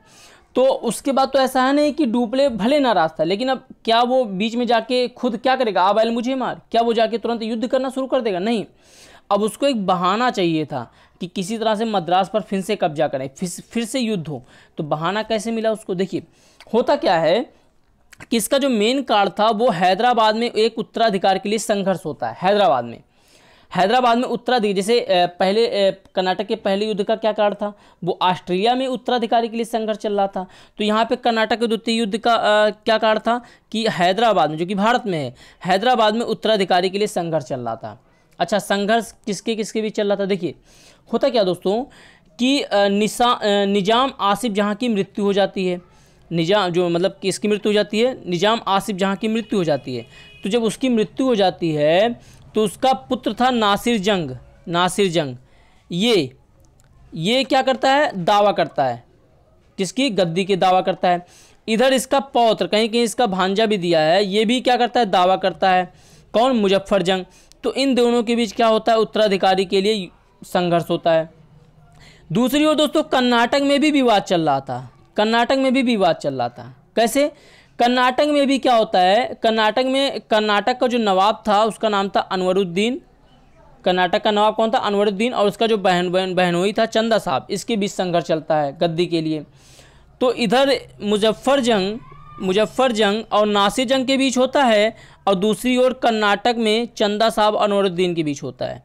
तो उसके बाद तो ऐसा है नहीं कि डुप्ले भले नाराज़ था, लेकिन अब क्या वो बीच में जाके खुद क्या करेगा? अब आयल मुझे मार। क्या वो जाके तुरंत युद्ध करना शुरू कर देगा? नहीं। अब उसको एक बहाना चाहिए था कि किसी तरह से मद्रास पर फिर से कब्जा करें, फिर फिर से युद्ध हो। तो बहाना कैसे मिला उसको? देखिए, होता क्या है कि इसका जो मेन कार्ड था, वो हैदराबाद में एक उत्तराधिकार के लिए संघर्ष होता है, हैदराबाद में। हैदराबाद में उत्तराधिकारी जैसे पहले कर्नाटक के पहले युद्ध का क्या कारण था? वो ऑस्ट्रेलिया में उत्तराधिकारी के लिए संघर्ष चल रहा था। तो यहाँ पे कर्नाटक के द्वितीय युद्ध का आ, क्या कारण था? कि हैदराबाद में जो कि भारत में है हैदराबाद में उत्तराधिकारी के लिए संघर्ष चल रहा था। अच्छा संघर्ष किसके किसके भी चल रहा था? देखिए होता क्या दोस्तों? कि निशा निज़ाम आसिफ जहाँ की मृत्यु हो जाती है निज़ाम जो मतलब किसकी मृत्यु हो जाती है निज़ाम आसिफ जहाँ की मृत्यु हो जाती है। तो जब उसकी मृत्यु हो जाती है तो उसका पुत्र था नासिर जंग नासिर जंग। ये ये क्या करता है? दावा करता है। किसकी? गद्दी के दावा करता है। इधर इसका पौत्र, कहीं कहीं इसका भांजा भी दिया है। ये भी क्या करता है? दावा करता है। कौन? मुजफ्फर जंग। तो इन दोनों के बीच क्या होता है? उत्तराधिकारी के लिए संघर्ष होता है। दूसरी ओर दोस्तों, कर्नाटक में भी विवाद चल रहा था। कर्नाटक में भी विवाद चल रहा था। कैसे? कर्नाटक में भी क्या होता है? कर्नाटक में, कर्नाटक का जो नवाब था, उसका नाम था अनवरुद्दीन। कर्नाटक का नवाब कौन था? अनवरुद्दीन और उसका जो बहन बहन, बहनोई था, चंदा साहब। इसके बीच संघर्ष चलता है गद्दी के लिए। तो इधर मुजफ्फर जंग मुजफ्फर जंग और नासिर जंग के बीच होता है और दूसरी ओर कर्नाटक में चंदा साहब, अनवरुद्दीन के बीच होता है।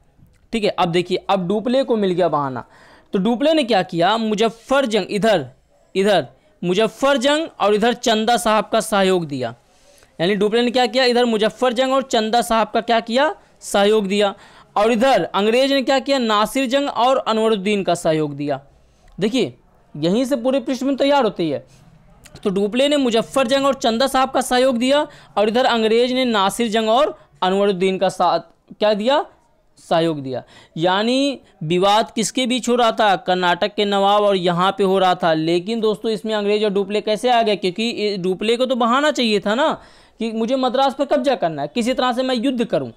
ठीक है, अब देखिए, अब डुपले को मिल गया बहाना। तो डुपले ने क्या किया? मुजफ्फर जंग, इधर इधर मुजफ्फर जंग और इधर चंदा साहब का सहयोग दिया। यानी डुपले ने क्या किया? इधर मुजफ्फर जंग और चंदा साहब का क्या किया? सहयोग दिया। और इधर अंग्रेज़ ने क्या किया? नासिर जंग और अनवरुद्दीन का सहयोग दिया। देखिए, यहीं से पूरे पृष्ठभूमि तैयार होती है। तो डुपले ने मुजफ्फर जंग और चंदा साहब का सहयोग दिया और इधर अंग्रेज़ ने नासिर जंग और अनवरुद्दीन का साथ क्या दिया? सहयोग दिया। यानी विवाद किसके बीच हो रहा था? कर्नाटक के नवाब और यहाँ पे हो रहा था। लेकिन दोस्तों, इसमें अंग्रेज़ और डुप्ले कैसे आ गया क्योंकि डुप्ले को तो बहाना चाहिए था ना, कि मुझे मद्रास पर कब्जा करना है, किसी तरह से मैं युद्ध करूँ।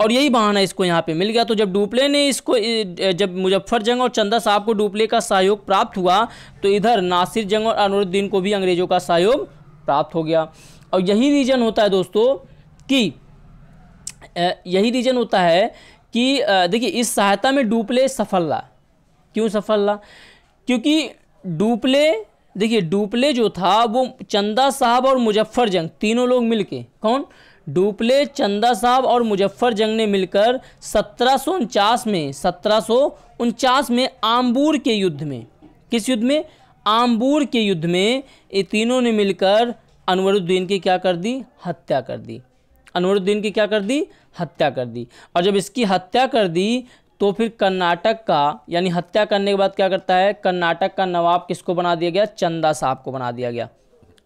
और यही बहाना इसको यहाँ पे मिल गया। तो जब डुप्ले ने इसको जब मुजफ्फर जंग और चंदा साहब को डुप्ले का सहयोग प्राप्त हुआ तो इधर नासिर जंग और अनुरुद्दीन को भी अंग्रेज़ों का सहयोग प्राप्त हो गया। और यही रीजन होता है दोस्तों, कि यही रीजन होता है कि देखिए, इस सहायता में डुप्ले सफल रहा। क्यों सफल रहा? क्योंकि डुप्ले, देखिए, डुप्ले जो था, वो चंदा साहब और मुजफ्फर जंग, तीनों लोग मिलके। कौन? डुप्ले, चंदा साहब और मुजफ्फर जंग ने मिलकर सत्रह सौ उनचास में, सत्रह सौ उनचास में आम्बूर के युद्ध में, किस युद्ध में? आम्बूर के युद्ध में ये तीनों ने मिलकर अनवरुद्दीन की क्या कर दी? हत्या कर दी। अनवरुद्दीन की क्या कर दी? हत्या कर दी। और जब इसकी हत्या कर दी तो फिर कर्नाटक का, यानी हत्या करने के बाद क्या करता है? कर्नाटक का नवाब किसको बना दिया गया? चंदा साहब को बना दिया गया।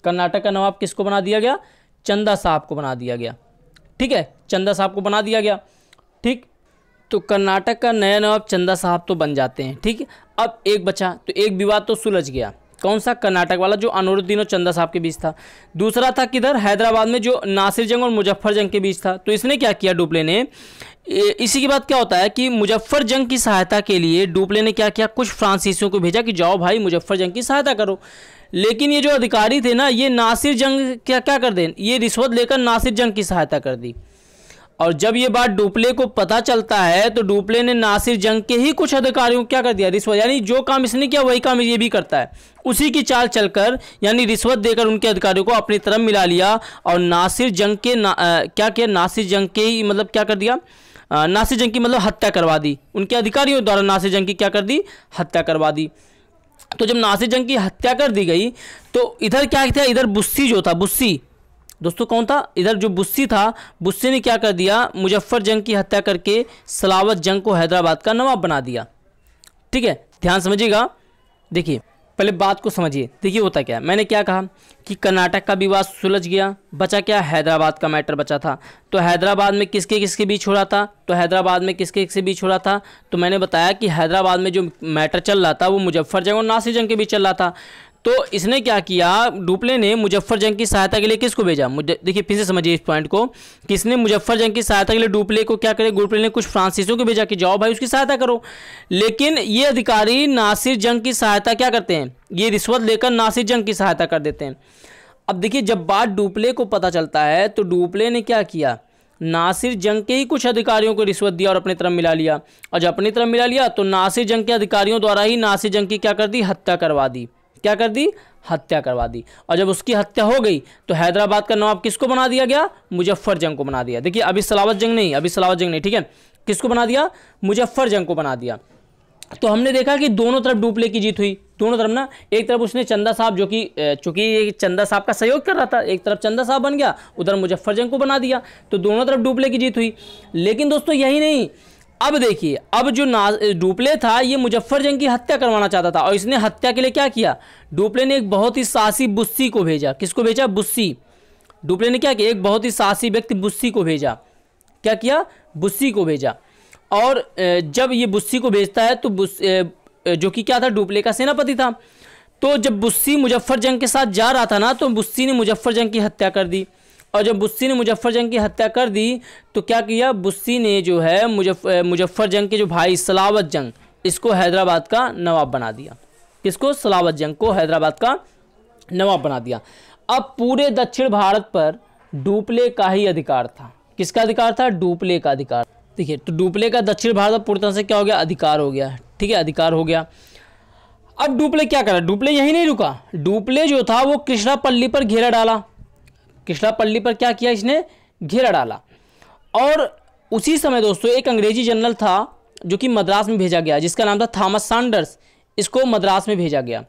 कर्नाटक का नवाब किसको बना दिया गया? चंदा साहब को बना दिया गया। ठीक है? चंदा साहब को बना दिया गया। ठीक? तो कर्नाटक का नया नवाब चंदा साहब तो बन जाते हैं। ठीक? अब एक बचा तो एक विवाद तो सुलझ गया। कौन सा कर्नाटक वाला जो अनुरुद्दीन और चंदा साहब के बीच था? दूसरा था किधर? हैदराबाद में जो नासिर जंग और मुजफ्फर जंग के बीच था। तो इसने क्या किया डुप्ले ने? इसी के बाद क्या होता है कि मुजफ्फर जंग की सहायता के लिए डुप्ले ने क्या किया? कुछ फ्रांसीसियों को भेजा कि जाओ भाई, मुजफ्फर जंग की सहायता करो। लेकिन ये जो अधिकारी थे ना, ये नासिर जंग क्या क्या कर दें? ये रिश्वत लेकर नासिर जंग की सहायता कर दी। और जब ये बात डुप्ले को पता चलता है तो डुप्ले ने नासिर जंग के ही कुछ अधिकारियों को क्या कर दिया? रिश्वत यानी जो काम इसने किया वही काम ये भी करता है। उसी की चाल चलकर यानी रिश्वत देकर उनके अधिकारियों को अपनी तरफ़ मिला लिया और नासिर जंग के ना, आ, क्या किया? नासिर जंग के ही मतलब क्या कर दिया? नासिर जंग की मतलब हत्या करवा दी। उनके अधिकारियों द्वारा नासिर जंग की क्या कर दी? हत्या करवा दी। तो जब नासिर जंग की हत्या कर दी गई तो इधर क्या था इधर बुस्सी जो था बुस्सी दोस्तों, कौन था? इधर जो बुस्सी था, बुस्सी ने क्या कर दिया? मुजफ्फर जंग की हत्या करके सलावत जंग को हैदराबाद का नवाब बना दिया। ठीक है, ध्यान समझिएगा। देखिए, पहले बात को समझिए। देखिए, होता क्या मैंने क्या कहा कि कर्नाटक का विवाद सुलझ गया, बचा क्या? हैदराबाद का मैटर बचा था। तो हैदराबाद में किसके किसके बीच हो रहा था? तो हैदराबाद में किसके किसके बीच हो रहा था? तो मैंने बताया कि हैदराबाद में जो मैटर चल रहा था, वो मुजफ्फर जंग और नासिर जंग के बीच चल रहा था। तो इसने क्या किया? डुप्ले ने मुजफ्फर जंग की सहायता के लिए किसको भेजा? देखिए, फिर से समझिए इस पॉइंट को किसने मुजफ्फर जंग की सहायता के लिए डुप्ले को क्या करे? डुप्ले ने कुछ फ्रांसीसियों को भेजा कि जाओ भाई, उसकी सहायता करो। लेकिन ये अधिकारी नासिर जंग की सहायता क्या करते हैं? ये रिश्वत लेकर नासिर जंग की सहायता कर देते हैं। अब देखिए, जब बात डुप्ले को पता चलता है तो डुप्ले ने क्या किया? नासिर जंग के ही कुछ अधिकारियों को रिश्वत दिया और अपनी तरफ़ मिला लिया। और जब अपनी तरफ़ मिला लिया तो नासिर जंग के अधिकारियों द्वारा ही नासिर जंग की क्या कर दी? हत्या करवा दी। क्या कर दी, हत्या करवा दी। और जब उसकी हत्या हो गई तो हैदराबाद का नवाब किसको बना दिया गया? मुजफ्फर जंग को बना दिया। देखिए, अभी सलावत जंग नहीं, अभी सलावत जंग नहीं, ठीक है? किसको बना दिया? मुजफ्फर जंग को बना दिया। तो हमने देखा कि दोनों तरफ़ डुप्ले की जीत हुई। दोनों तरफ़ ना, एक तरफ़ उसने चंदा साहब, जो कि चूँकि चंदा साहब का सहयोग कर रहा था, एक तरफ़ चंदा साहब बन गया, उधर मुजफ्फर जंग को बना दिया। तो दोनों तरफ़ डुप्ले की जीत हुई। लेकिन दोस्तों, यही नहीं अब देखिए, अब जो डुप्ले था, ये मुजफ्फर जंग की हत्या करवाना चाहता था, और इसने हत्या के लिए क्या किया? डुप्ले ने एक बहुत ही साहसी बुस्सी को भेजा। किसको भेजा? बुस्सी। डुप्ले ने क्या किया? एक बहुत ही साहसी व्यक्ति बुस्सी को भेजा। क्या किया? बुस्सी को भेजा। और जब ये बुस्सी को भेजता है तो जो कि क्या था? डुप्ले का सेनापति था। तो जब बुस्सी मुजफ्फर जंग के साथ जा रहा था ना तो बुस्सी ने मुजफ्फर जंग की हत्या कर दी। और जब बुस्सी ने मुजफ्फर जंग की हत्या कर दी तो क्या किया? बुस्सी ने जो है मुजफ मुजफ्फर जंग के जो भाई सलावत जंग, इसको हैदराबाद का नवाब बना दिया। किसको? सलावत जंग को हैदराबाद का नवाब बना दिया। अब पूरे दक्षिण भारत पर डुप्ले का ही अधिकार था। किसका अधिकार था? डुप्ले का अधिकार। देखिए तो डुप्ले का दक्षिण भारत पूरी तरह से क्या हो गया? अधिकार हो गया। ठीक है, अधिकार हो गया। अब डुप्ले क्या करा? डुप्ले यही नहीं रुका। डुप्ले जो था, वो कृष्णापल्ली पर घेरा डाला। कृष्णापल्ली पर क्या किया इसने? घेरा डाला। और उसी समय दोस्तों, एक अंग्रेज़ी जनरल था जो कि मद्रास में भेजा गया, जिसका नाम था थॉमस सैंडर्स। इसको मद्रास में भेजा गया।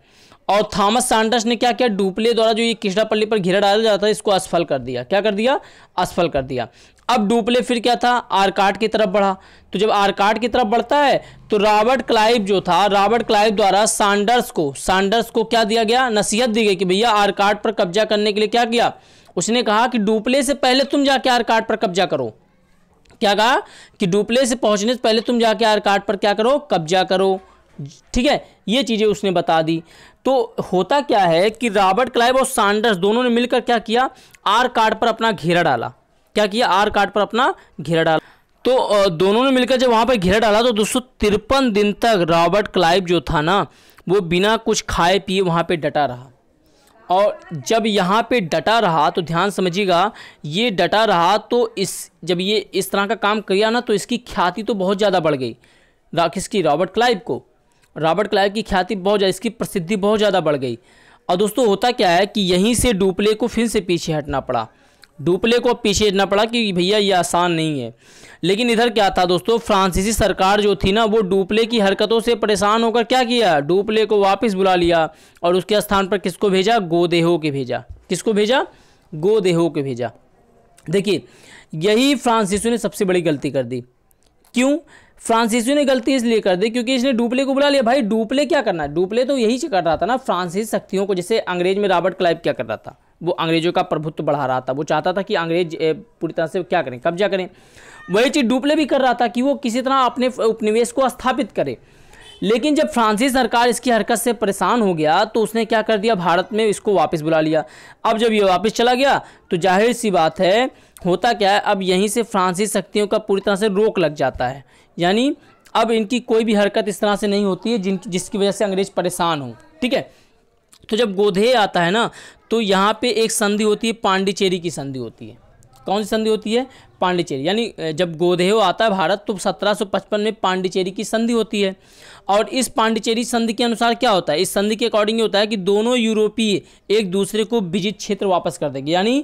और थॉमस सैंडर्स ने क्या किया? डुप्ले द्वारा जो ये कृष्णापल्ली पर घेरा डाला जाता है इसको असफल कर दिया। क्या कर दिया? असफल कर दिया। अब डुप्ले फिर क्या था? आरकाट की तरफ़ बढ़ा। तो जब आरकाट की तरफ़ बढ़ता है तो रॉबर्ट क्लाइव जो था, रॉबर्ट क्लाइव द्वारा सैंडर्स को सैंडर्स को क्या दिया गया? नसीहत दी गई कि भैया आरकाट पर कब्जा करने के लिए क्या किया? उसने कहा कि डुप्ले से पहले तुम जाके आर कार्ड पर कब्जा करो। क्या कहा? कि डुप्ले से पहुँचने से पहले तुम जाके आर कार्ड पर क्या करो? कब्जा करो। ठीक है, ये चीज़ें उसने बता दी। तो होता क्या है कि रॉबर्ट क्लाइव और सैंडर्स दोनों ने मिलकर क्या किया? आर कार्ड पर अपना घेरा डाला। क्या किया? आर कार्ड पर अपना घेरा डाला। तो दोनों ने मिलकर जब वहाँ पर घेरा डाला तो तिरपन दिन तक रॉबर्ट क्लाइव जो था ना, वो बिना कुछ खाए पिए वहाँ पर डटा रहा। और जब यहाँ पे डटा रहा तो ध्यान समझिएगा, ये डटा रहा तो इस, जब ये इस तरह का काम किया ना तो इसकी ख्याति तो बहुत ज़्यादा बढ़ गई। किसकी रॉबर्ट क्लाइव को। रॉबर्ट क्लाइव की ख्याति बहुत ज़्यादा, इसकी प्रसिद्धि बहुत ज़्यादा बढ़ गई। और दोस्तों, होता क्या है कि यहीं से डुप्ले को फिर से पीछे हटना पड़ा। डुप्ले को पीछे हटना पड़ा कि भैया ये आसान नहीं है। लेकिन इधर क्या था दोस्तों, फ्रांसीसी सरकार जो थी ना, वो डुप्ले की हरकतों से परेशान होकर क्या किया? डुप्ले को वापस बुला लिया और उसके स्थान पर किसको भेजा? गोदेहो के भेजा। किसको भेजा? गोदेहो के भेजा। देखिए, यही फ्रांसीसियों ने सबसे बड़ी गलती कर दी। क्यों? फ्रांसीसियों ने गलती इसलिए कर दी क्योंकि इसने डुप्ले को बुला लिया। भाई, डुप्ले क्या करना है? डुपले तो यही कर रहा था ना, फ्रांसीसी शक्तियों को, जैसे अंग्रेज़ में रॉबर्ट क्लाइव क्या कर रहा था? वो अंग्रेज़ों का प्रभुत्व बढ़ा रहा था। वो चाहता था कि अंग्रेज़ पूरी तरह से क्या करें, कब्जा करें। वही चीज़ डुप्ले भी कर रहा था कि वो किसी तरह अपने उपनिवेश को स्थापित करे। लेकिन जब फ्रांसीसी सरकार इसकी हरकत से परेशान हो गया तो उसने क्या कर दिया? भारत में इसको वापस बुला लिया। अब जब ये वापस चला गया तो ज़ाहिर सी बात है, होता क्या है, अब यहीं से फ्रांसीसी शक्तियों का पूरी तरह से रोक लग जाता है। यानी, अब इनकी कोई भी हरकत इस तरह से नहीं होती है, जिन, जिसकी वजह से अंग्रेज़ परेशान हो। ठीक है? तो जब गोधे आता है ना तो यहाँ पे एक संधि होती है, पांडिचेरी की संधि होती है। कौन सी संधि होती है? पांडिचेरी। यानी जब गोधेव आता है भारत तो 1755 में पांडिचेरी की संधि होती है। और इस पांडिचेरी संधि के अनुसार क्या होता है? इस संधि के अकॉर्डिंग ये होता है कि दोनों यूरोपीय एक दूसरे को विजित क्षेत्र वापस कर देंगे। यानी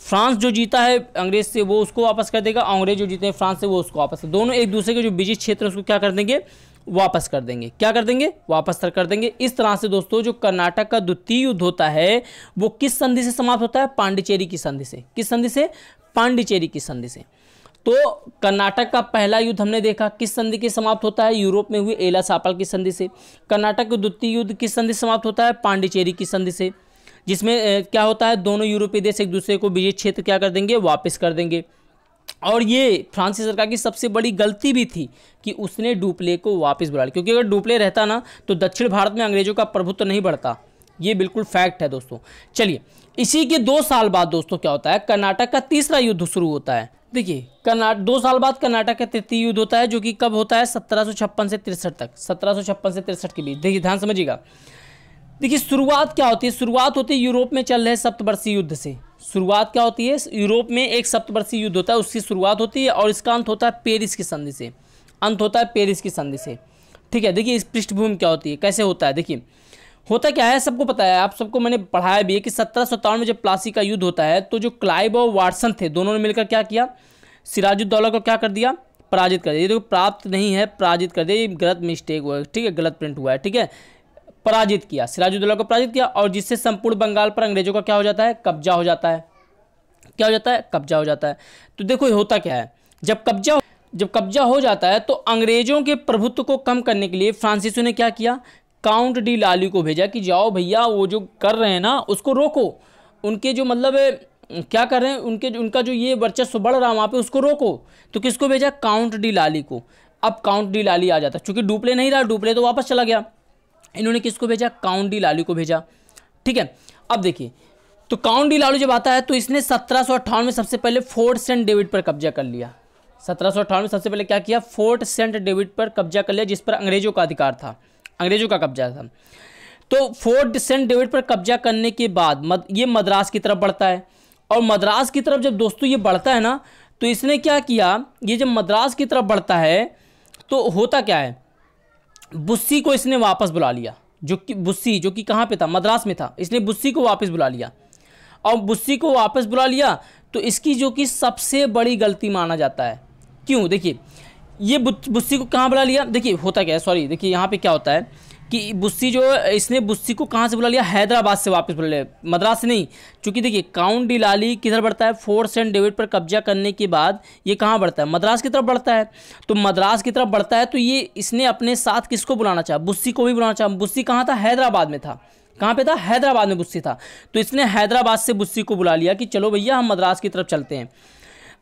फ्रांस जो जीता है, अंग्रेज़ से वो उसको वापस कर देगा, अंग्रेज़ जो जीते हैं, फ्रांस से वो उसको वापस दोनों एक दूसरे के जो विजित क्षेत्र उसको क्या कर देंगे? वापस कर देंगे। क्या कर देंगे? वापस कर देंगे। इस तरह से दोस्तों, जो कर्नाटक का द्वितीय युद्ध होता है, वो किस संधि से समाप्त होता है? पांडिचेरी की संधि से। किस संधि से? पांडिचेरी की संधि से। तो कर्नाटक का पहला युद्ध हमने देखा, किस संधि के समाप्त होता है? यूरोप में हुई एला सापल की संधि से। कर्नाटक का द्वितीय युद्ध किस संधि समाप्त होता है? पांडिचेरी की संधि से। जिसमें क्या होता है, दोनों यूरोपीय देश एक दूसरे को विजय क्षेत्र क्या कर देंगे, वापस कर देंगे। और ये फ्रांसीसी सरकार की सबसे बड़ी गलती भी थी कि उसने डुप्ले को वापस बुला क्योंकि अगर डुप्ले रहता ना तो दक्षिण भारत में अंग्रेज़ों का प्रभुत्व नहीं बढ़ता। ये बिल्कुल फैक्ट है दोस्तों। चलिए, इसी के दो साल बाद दोस्तों क्या होता है, कर्नाटक का तीसरा युद्ध शुरू होता है। देखिए कर्नाटक दो साल बाद कर्नाटक का तृतीय युद्ध होता है, जो कि कब होता है, सत्रह सौ छप्पन से तिरसठ तक। सत्रह सौ छप्पन से तिरसठ के बीच। देखिए, ध्यान समझिएगा। देखिए, शुरुआत क्या होती है? शुरुआत होती है यूरोप में चल रहे सप्तवर्षीय युद्ध से। शुरुआत क्या होती है? यूरोप में एक सप्तवर्षीय युद्ध होता है, उसकी शुरुआत होती है और इसका अंत होता है पेरिस की संधि से। अंत होता है पेरिस की संधि से। ठीक है, देखिए, इस पृष्ठभूमि क्या होती है? कैसे होता है? देखिए, होता क्या है? सबको पता है, आप सबको मैंने पढ़ाया भी है कि सत्रह में जब प्लासी का युद्ध होता है तो जो क्लाइब और वाटसन थे, दोनों ने मिलकर क्या किया? सिराजुद्दौला को क्या कर दिया? पराजित कर दिया। ये देखो, प्राप्त नहीं है, पराजित कर दिया। ये गलत मिस्टेक हुआ है। ठीक है, गलत प्रिंट हुआ है। ठीक है पराजित किया सिराजुद्दौला को पराजित किया और जिससे संपूर्ण बंगाल पर अंग्रेज़ों का क्या हो जाता है? कब्जा हो जाता है। क्या हो जाता है? कब्जा हो जाता है। तो देखो होता क्या है? जब कब्जा जब कब्जा हो जाता है तो अंग्रेज़ों के प्रभुत्व को कम करने के लिए फ्रांसीसियों ने क्या किया? काउंट डी लाली को भेजा कि जाओ भैया, वो जो कर रहे हैं ना, उसको रोको। उनके जो मतलब क्या कर रहे हैं? उनके उनका जो ये वर्चस्व बढ़ रहा है वहाँ पे, उसको रोको। तो किसको भेजा? काउंट डी लाली को। अब काउंट डी लाली आ जाता है। चूँकि डुप्ले नहीं रहा, डुप्ले तो वापस चला गया। इन्होंने किसको भेजा? काउंट डी लाली को भेजा। ठीक है अब देखिए तो काउंट डी लालू जब आता है तो इसने सत्रह में सबसे पहले फोर्ट सेंट डेविड पर कब्जा कर लिया। सत्रह में सबसे पहले क्या किया? फोर्ट सेंट डेविड पर कब्जा कर लिया जिस पर अंग्रेज़ों का अधिकार था। अंग्रेज़ों का कब्जा था। तो फोर्ट सेंट डेविड पर कब्जा करने के बाद मद, ये मद्रास की तरफ़ बढ़ता है। और मद्रास की तरफ़ जब दोस्तों ये बढ़ता है ना तो इसने क्या किया? ये जब मद्रास की तरफ़ बढ़ता है तो होता क्या है? बुस्सी को इसने वापस बुला लिया, जो कि बुस्सी, जो कि कहाँ पे था? मद्रास में था। इसने बुस्सी को वापस बुला लिया। और बुस्सी को वापस बुला लिया तो इसकी जो कि सबसे बड़ी गलती माना जाता है। क्यों? देखिए, ये बुस्सी को कहाँ बुला लिया? देखिए, होता क्या है? सॉरी देखिए, यहाँ पे क्या होता है? कि बुस्सी जो इसने बुस्सी को कहाँ से बुला लिया? हैदराबाद से वापस बुला लिया। मद्रास से नहीं, क्योंकि देखिए, काउंट डी लाली किधर बढ़ता है? फोर्ट सेंट डेविड पर कब्जा करने के बाद ये कहाँ बढ़ता है? मद्रास की तरफ़ बढ़ता है। तो मद्रास की तरफ़ बढ़ता है तो ये इसने अपने साथ किसको बुलाना चाहा? बुस्सी को भी बुलाना चाहा। बुस्सी कहाँ था? हैदराबाद में था। कहाँ पे था? हैदराबाद में बुस्सी था। तो इसने हैदराबाद से बुस्सी को बुला लिया कि चलो भैया, हम मद्रास की तरफ़ चलते हैं।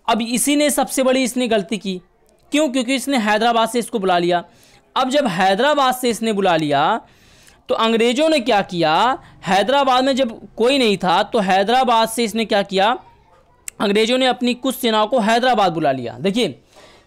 अब इसी ने सबसे बड़ी इसने गलती की। क्यों? क्योंकि इसने हैदराबाद से इसको बुला लिया। अब जब हैदराबाद से इसने बुला लिया तो अंग्रेज़ों ने क्या किया? हैदराबाद में जब कोई नहीं था तो हैदराबाद से इसने क्या किया? अंग्रेज़ों ने अपनी कुछ सेनाओं को हैदराबाद बुला लिया। देखिए,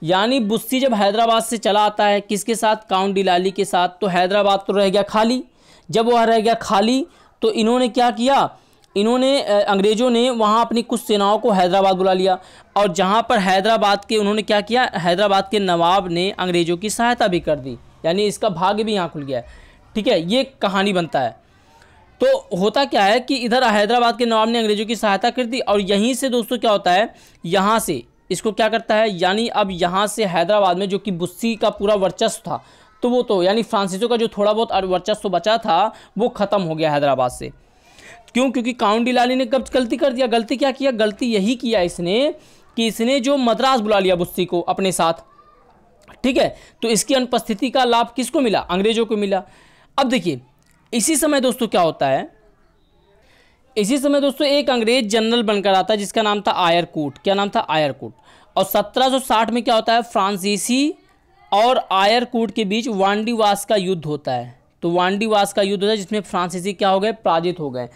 यानी बुस्सी जब हैदराबाद से चला आता है, किसके साथ? काउंट डिलाली के साथ। तो हैदराबाद तो रह गया खाली। जब वह रह गया खाली तो इन्होंने क्या किया? इन्होंने अंग्रेज़ों ने वहाँ अपनी कुछ सेनाओं को हैदराबाद बुला लिया और जहाँ पर हैदराबाद के उन्होंने क्या किया, हैदराबाद के नवाब ने अंग्रेज़ों की सहायता भी कर दी, यानी इसका भाग्य भी यहाँ खुल गया ठीक है, ये कहानी बनता है। तो होता क्या है कि इधर हैदराबाद के नवाब ने अंग्रेज़ों की सहायता कर दी और यहीं से दोस्तों क्या होता है, यहाँ से इसको क्या करता है, यानी अब यहाँ से हैदराबाद में जो कि बुस्सी का पूरा वर्चस्व था तो वो तो यानी फ्रांसीसियों का जो थोड़ा बहुत वर्चस्व बचा था, वो ख़त्म हो गया हैदराबाद से। क्यों? क्योंकि काउंट डिलाली ने कब गलती कर दिया? गलती क्या किया? गलती यही किया इसने कि इसने जो मद्रास बुला लिया बुस्सी को अपने साथ। ठीक है? तो इसकी अनुपस्थिति का लाभ किसको मिला? अंग्रेज़ों को मिला। अब देखिए, इसी समय दोस्तों क्या होता है? इसी समय दोस्तों एक अंग्रेज़ जनरल बनकर आता है, जिसका नाम था आयरकूट। क्या नाम था? आयरकूट। और 1760 में क्या होता है? फ्रांसीसी और आयरकूट के बीच वांडीवास का युद्ध होता है। तो वांडीवास का युद्ध होता है, जिसमें फ्रांसीसी क्या हो गए? पराजित हो गए।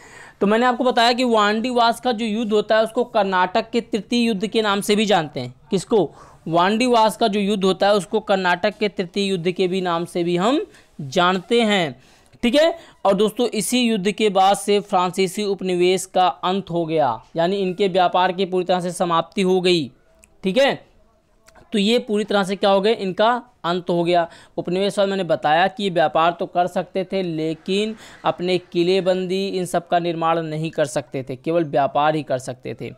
तो मैंने आपको बताया कि वांडीवास का जो युद्ध होता है, उसको कर्नाटक के तृतीय युद्ध के नाम से भी जानते हैं। किसको? वांडीवास का जो युद्ध होता है, उसको कर्नाटक के तृतीय युद्ध के भी नाम से भी हम जानते हैं। ठीक है? और दोस्तों, इसी युद्ध के बाद से फ्रांसीसी उपनिवेश का अंत हो गया। यानी इनके व्यापार की पूरी तरह से समाप्ति हो गई। ठीक है? तो ये पूरी तरह से क्या हो गए? इनका अंत हो गया। उपनिवेश वाले मैंने बताया कि व्यापार तो कर सकते थे, लेकिन अपने किलेबंदी इन सब का निर्माण नहीं कर सकते थे, केवल व्यापार ही कर सकते थे।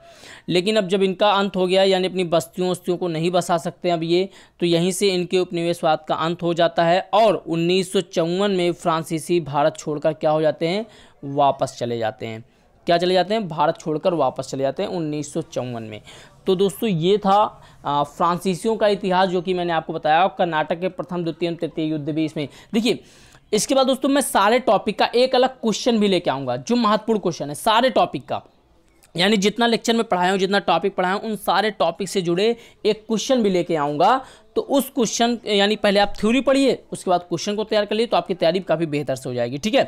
लेकिन अब जब इनका अंत हो गया, यानी अपनी बस्तियों वस्तियों को नहीं बसा सकते अब ये तो यहीं से इनके उपनिवेशवाद का अंत हो जाता है और उन्नीस सौ चौवन में फ्रांसीसी भारत छोड़कर क्या हो जाते हैं? वापस चले जाते हैं। क्या चले जाते हैं? भारत छोड़कर वापस चले जाते हैं उन्नीस सौ चौवन में। तो दोस्तों, ये था फ्रांसीसियों का इतिहास जो कि मैंने आपको बताया कर्नाटक के प्रथम, द्वितीय तृतीय युद्ध भी इसमें। देखिए, इसके बाद दोस्तों, मैं सारे टॉपिक का एक अलग क्वेश्चन भी लेके आऊँगा, जो महत्वपूर्ण क्वेश्चन है, सारे टॉपिक का। यानी जितना लेक्चर में पढ़ाया हूँ, जितना टॉपिक पढ़ाया हूँ, उन सारे टॉपिक से जुड़े एक क्वेश्चन भी लेके आऊँगा। तो उस क्वेश्चन यानी पहले आप थ्योरी पढ़िए, उसके बाद क्वेश्चन को तैयार कर लिए तो आपकी तैयारी काफ़ी बेहतर से हो जाएगी, ठीक है?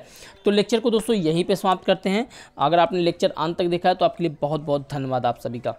तो लेक्चर को दोस्तों, यहीं पर समाप्त करते हैं। अगर आपने लेक्चर अंत तक देखा है तो आपके लिए बहुत बहुत धन्यवाद आप सभी का।